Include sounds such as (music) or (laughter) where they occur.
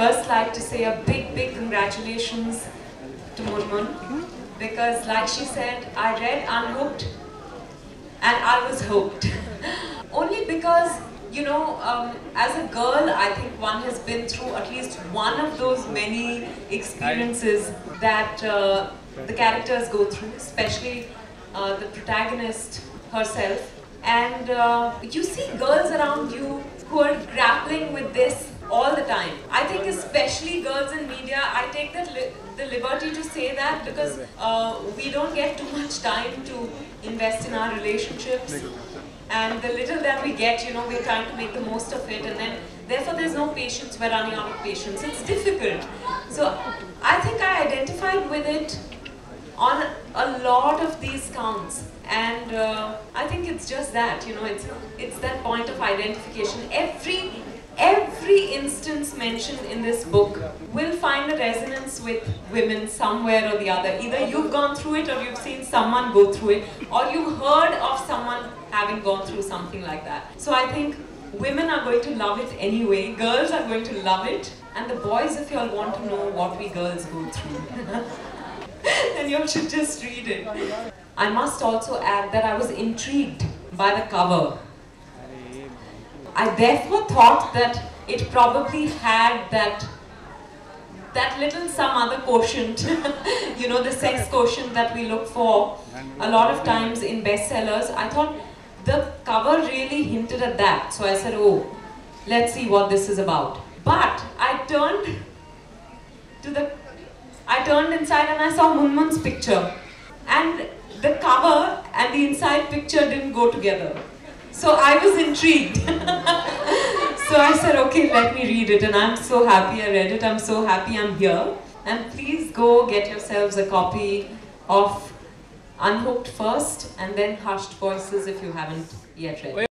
to say a big, big congratulations to Munmun because, like she said, I read Unhooked and I was hooked. (laughs) Only because, you know, um, as a girl, I think one has been through at least one of those many experiences that uh, the characters go through, especially uh, the protagonist herself. And uh, you see girls around you media, I take the, li the liberty to say that because uh, we don't get too much time to invest in our relationships. And the little that we get, you know, we're trying to make the most of it and then therefore there's no patience, we're running out of patience. It's difficult. So I think I identified with it on a lot of these counts and uh, I think it's just that you know it's it's that point of identification every every instance mentioned in this book will find a resonance with women somewhere or the other either you've gone through it or you've seen someone go through it or you've heard of someone having gone through something like that so I think women are going to love it anyway girls are going to love it and the boys if you all want to know what we girls go through (laughs) then you should just read it. I must also add that I was intrigued by the cover. I therefore thought that it probably had that that little some other quotient, (laughs) you know, the sex quotient that we look for a lot of times in bestsellers. I thought the cover really hinted at that. So I said, oh, let's see what this is about. But I turned to the I turned inside and I saw Munmun's picture. And the cover and the inside picture didn't go together. So I was intrigued. (laughs) so I said, okay, let me read it. And I'm so happy I read it. I'm so happy I'm here. And please go get yourselves a copy of Unhooked first and then Hushed Voices if you haven't yet read it.